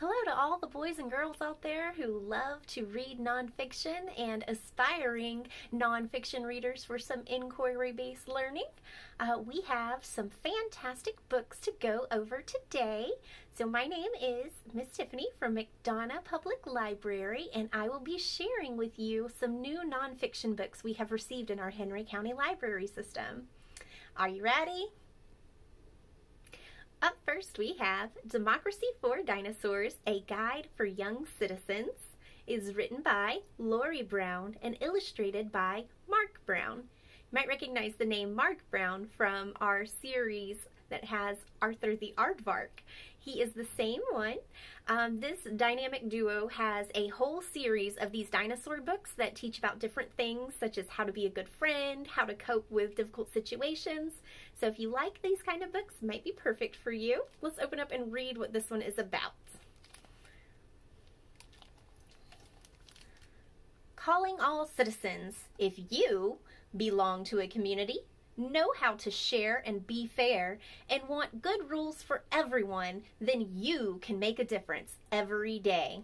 Hello to all the boys and girls out there who love to read nonfiction and aspiring nonfiction readers for some inquiry based learning. Uh, we have some fantastic books to go over today. So, my name is Miss Tiffany from McDonough Public Library, and I will be sharing with you some new nonfiction books we have received in our Henry County Library system. Are you ready? Up first, we have Democracy for Dinosaurs A Guide for Young Citizens. is written by Laurie Brown and illustrated by Mark Brown. You might recognize the name Mark Brown from our series that has Arthur the Aardvark. He is the same one. Um, this dynamic duo has a whole series of these dinosaur books that teach about different things, such as how to be a good friend, how to cope with difficult situations. So if you like these kind of books, might be perfect for you. Let's open up and read what this one is about. Calling all citizens. If you belong to a community, know how to share and be fair, and want good rules for everyone, then you can make a difference every day.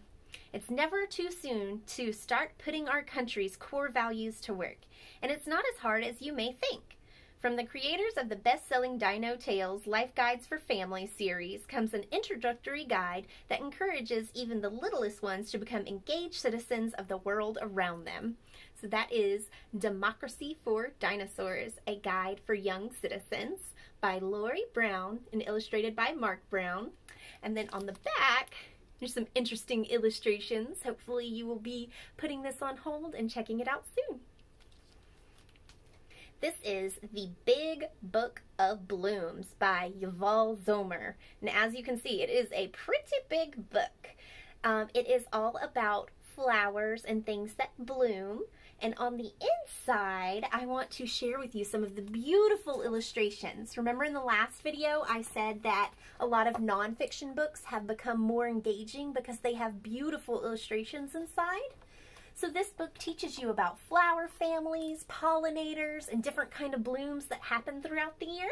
It's never too soon to start putting our country's core values to work, and it's not as hard as you may think. From the creators of the best selling Dino Tales Life Guides for Families series comes an introductory guide that encourages even the littlest ones to become engaged citizens of the world around them. That is Democracy for Dinosaurs, a guide for young citizens by Laurie Brown and illustrated by Mark Brown. And then on the back, there's some interesting illustrations. Hopefully you will be putting this on hold and checking it out soon. This is The Big Book of Blooms by Yuval Zommer. And as you can see, it is a pretty big book. Um, it is all about flowers and things that bloom. And on the inside, I want to share with you some of the beautiful illustrations. Remember in the last video, I said that a lot of nonfiction books have become more engaging because they have beautiful illustrations inside. So this book teaches you about flower families, pollinators, and different kind of blooms that happen throughout the year.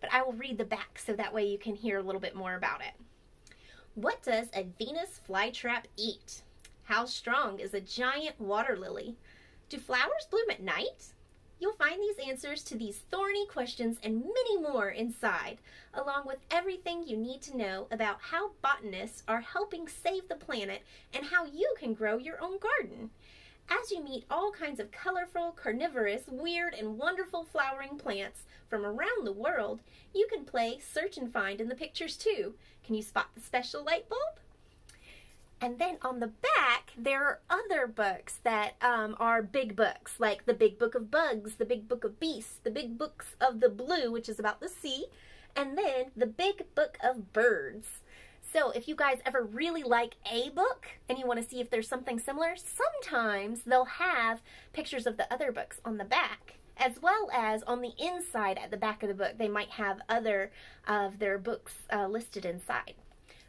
But I will read the back so that way you can hear a little bit more about it. What does a Venus flytrap eat? How strong is a giant water lily? Do flowers bloom at night? You'll find these answers to these thorny questions and many more inside, along with everything you need to know about how botanists are helping save the planet and how you can grow your own garden. As you meet all kinds of colorful, carnivorous, weird, and wonderful flowering plants from around the world, you can play search and find in the pictures too. Can you spot the special light bulb? And then on the back, there are other books that um, are big books, like the Big Book of Bugs, the Big Book of Beasts, the Big Books of the Blue, which is about the sea, and then the Big Book of Birds. So if you guys ever really like a book and you want to see if there's something similar, sometimes they'll have pictures of the other books on the back as well as on the inside at the back of the book they might have other of their books uh, listed inside.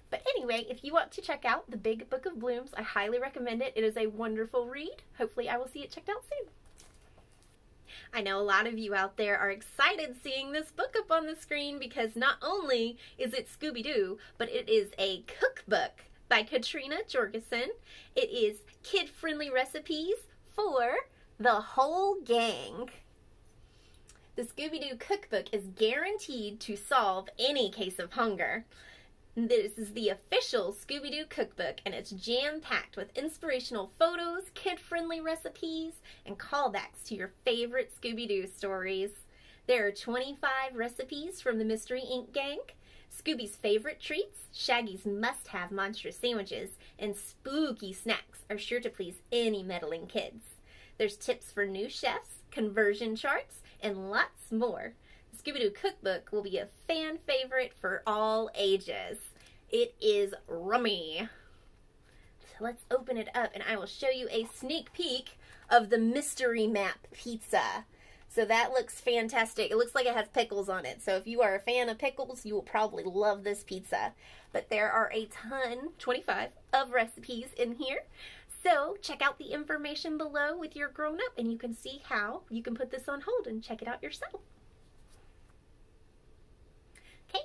But anyway, if you want to check out The Big Book of Blooms, I highly recommend it. It is a wonderful read. Hopefully I will see it checked out soon. I know a lot of you out there are excited seeing this book up on the screen because not only is it Scooby-Doo, but it is a cookbook by Katrina Jorgensen. It is kid-friendly recipes for the whole gang. The Scooby-Doo cookbook is guaranteed to solve any case of hunger. This is the official Scooby Doo cookbook, and it's jam packed with inspirational photos, kid friendly recipes, and callbacks to your favorite Scooby Doo stories. There are 25 recipes from the Mystery Inc. gang, Scooby's favorite treats, Shaggy's must have monstrous sandwiches, and spooky snacks are sure to please any meddling kids. There's tips for new chefs, conversion charts, and lots more. The Scooby-Doo cookbook will be a fan favorite for all ages. It is rummy. So let's open it up and I will show you a sneak peek of the mystery map pizza. So that looks fantastic. It looks like it has pickles on it. So if you are a fan of pickles, you will probably love this pizza. But there are a ton, 25, of recipes in here. So check out the information below with your grown-up and you can see how you can put this on hold and check it out yourself.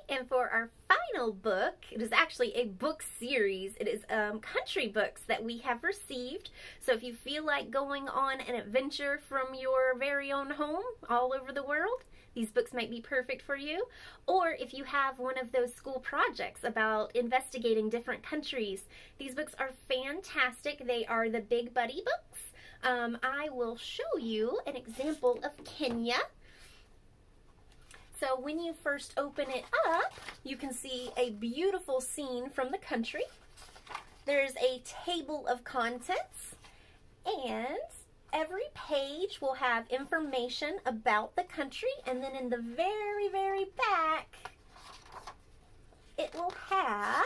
And for our final book, it is actually a book series. It is um, country books that we have received. So if you feel like going on an adventure from your very own home all over the world, these books might be perfect for you. Or if you have one of those school projects about investigating different countries, these books are fantastic. They are the Big Buddy books. Um, I will show you an example of Kenya. So when you first open it up, you can see a beautiful scene from the country. There's a table of contents and every page will have information about the country and then in the very, very back, it will have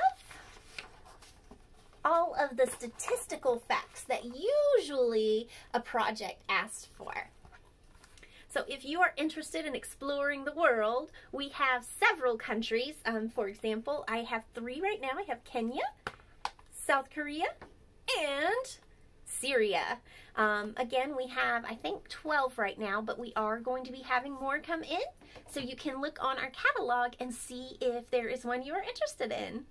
all of the statistical facts that usually a project asks for. So if you are interested in exploring the world, we have several countries. Um, for example, I have three right now. I have Kenya, South Korea, and Syria. Um, again, we have, I think, 12 right now, but we are going to be having more come in. So you can look on our catalog and see if there is one you are interested in.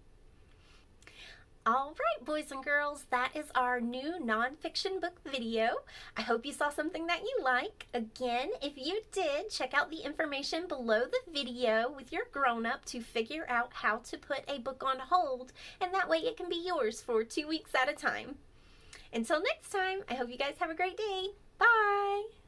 All right, boys and girls, that is our new nonfiction book video. I hope you saw something that you like. Again, if you did, check out the information below the video with your grown-up to figure out how to put a book on hold, and that way it can be yours for two weeks at a time. Until next time, I hope you guys have a great day. Bye!